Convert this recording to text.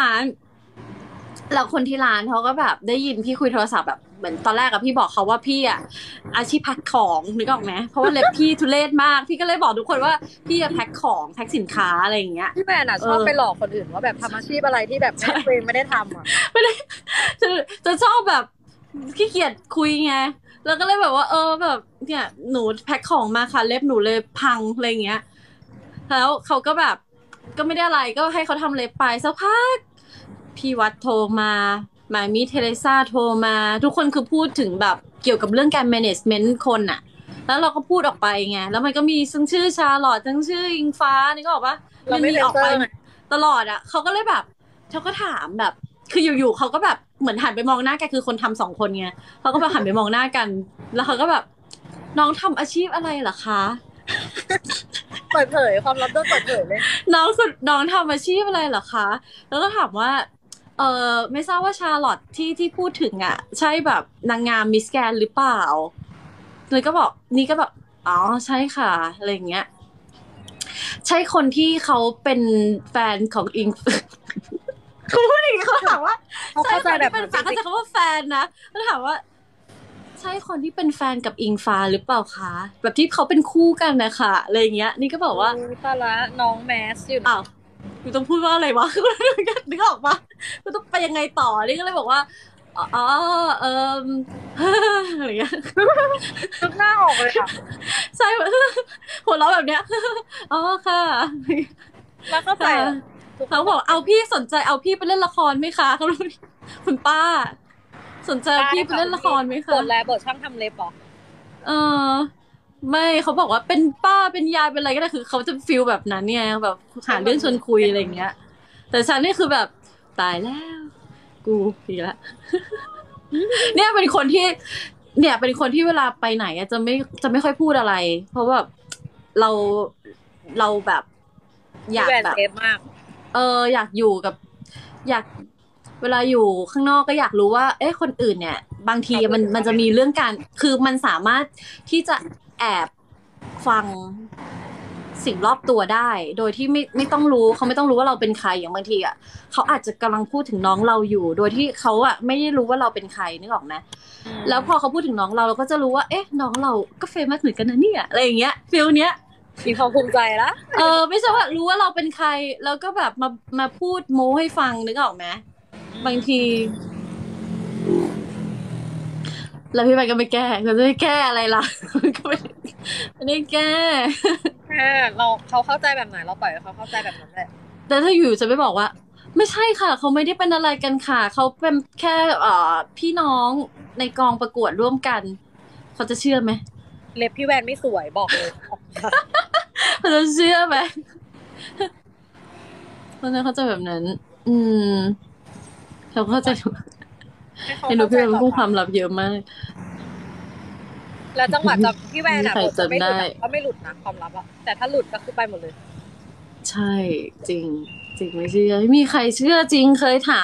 ร้านแล้วคนที่ร้านเขาก็แบบได้ยินพี่คุยโทรศัพท์แบบเหมือนตอนแรกอะพี่บอกเขาว่าพี่อะอาชีพแพ็คของนึกออกไหมเพราะว่าเล็บพี่ทุเรศมาก พี่ก็เลยบอกทุกคนว่าพี่อะแพ็คของแพ็คสินค้าอะไรอย่างเงี้ยพี่แมนอะชอบเออไปหลอกคนอื่นว่าแบบทำอาชีพอะไรที่แบบแม่ตัวเองไม่ได้ทำอะจะจะชอบแบบขี้เกียจคุยไงแล้วก็เลยแบบว่าเออแบบเนี่ยหนูแพ็คของมาค่ะเล็บหนูเลยพังอะไรอย่างเงี้ยแล้วเขาก็แบบ ก็ไม่ได้อะไรก็ให้เขาทำเล็บไปสักพักพี่วัดโทรมามามีเทเลซ่าโทรมา ทุกคนคือพูดถึงแบบเกี่ยวกับเรื่องการ management คนอะแล้วเราก็พูดออกไปไงแล้วมันก็มีทั้งชื่อชาลอตทั้งชื่ออิงฟ้านี่ก็บอกว่าเราไม่มีออกไปเซ็นเซอร์ไงตลอดอะเขาก็เลยแบบเขาก็ถามแบบ คืออยู่ๆเขาก็แบบเหมือนหันไปมองหน้ากันคือคนทำสองคนไงเขาก็แบบหันไปมองหน้ากัน แล้วเขาก็แบบน้องทำอาชีพอะไรเหรอคะ เปิดเผยความลับด้วยเปิดเผยเลยน้องคุณน้องทำอาชีพอะไรเหรอคะ แล้วก็ถามว่าเออไม่ทราบว่าชาลอตที่ที่พูดถึงอะ ใช่แบบนางงามมิสแกนหรือเปล่าเลยก็บอกนี่ก็แบบอ๋อใช่ค่ะอะไรอย่างเงี้ย ใช่คนที่เขาเป็นแฟนของอิงเขาพูดอย่างนี้เขาถามว่าเขาเข้าใจแบบช่คนที่เป็นแฟนเขาใจะคำว่าแฟนนะแล้วถามว่าใช่คนที่เป็นแฟนกับอิงฟ้าหรือเปล่าคะแบบที่เขาเป็นคู่กันนะคะอะไรอย่างเงี้ย นี่ก็บอกว่าโยตายละน้องแมสอยู่นะอ้าวกูต้องพูดว่าอะไรวะนึกออกปะกูต้องไปยังไงต่อนี่ก็เลยบอกว่าอ๋อเอออะไรเงี้ยนึกหน้าออกเลยอะใช่หัวเราะแบบเนี้ยอ๋อค่ะแล้วเข้าใจอะเขาบอกเอาพี่สนใจเอาพี่ไปเล่นละครไหมคะเขาคุณป้า สนใจเอาพี่ไปเล่นละครไหมบคะทแล้วบทช่างทำเล็บเหรอเออ ไม่เขาบอกว่าเป็นป้าเป็นยายเป็นอะไรก็ได้คือเขาจะฟีลแบบนั้นเนี่ยแบบหาเรื่องชวนคุยอะไรอย่างเงี้ย แต่ฉันนี่คือแบบตายแล้ว กูอีกแล้วเนี่ยเป็นคนที่ เนี่ยเป็นคนที่เวลาไปไหนอะจะไม่จะไม่ค่อยพูดอะไร เพราะแบบเราเราแบบ อยากพี่แวนแบบเซฟมากเอออยากอยู่กับ อยาก เวลาอยู่ข้างนอกก็อยากรู้ว่า เอ๊ะคนอื่นเนี่ย บางทีมันมันจะมีเรื่องการ คือมันสามารถที่จะแอบฟังสิ่งรอบตัวได้ โดยที่ไม่ไม่ต้องรู้เขาไม่ต้องรู้ว่าเราเป็นใครอย่างบางทีอะเขาอาจจะกำลังพูดถึงน้องเราอยู่ โดยที่เขาอะไม่ได้รู้ว่าเราเป็นใครนึกออกไหมแล้วพอเขาพูดถึงน้องเราเราก็จะรู้ว่าเอ๊ะ น้องเราก็เฟมัสเหมือนกันนะเนี่ยอะไรอย่างเงี้ยฟิลเนี้ยมีความภูมิใจละเออ ไม่ใช่ว่ารู้ว่าเราเป็นใคร แล้วก็แบบมามาพูดโม้ให้ฟังนึกออกไหม บางทีแล้วพี่ไปก็ไม่แก้ก็จะไม่แก้อะไรล่ะก็ไม่ไม่ได้แก้แค่เราเขาเข้าใจแบบไหนเราปล่อยให้เขาเข้าใจแบบนั้นแหละแต่ถ้าอยู่จะไม่บอกว่า ไม่ใช่ค่ะ เขาไม่ได้เป็นอะไรกันค่ะ เขาเป็นแค่เอ่อพี่น้องในกองประกวดร่วมกัน เขาจะเชื่อไหมเล็บพี่แวนไม่สวยบอกเลยเขาจะเชื่อไหมเพราะฉะนั้นเขาใจะแบบนั้น อืม เขาเข้าใจให้เขาเห็นดูเข้าใจพี่แวนต่อพูดไปความลับเยอะมาก แล้วจังหวะจะพี่แวนอะใครบทจะไม่หลุดจำได้อะก็ไม่หลุดนะความลับอะแต่ถ้าหลุดก็คือไปหมดเลย ใช่จริง จริงไม่เชื่อไม่มีใครเชื่อจริงเคยถาม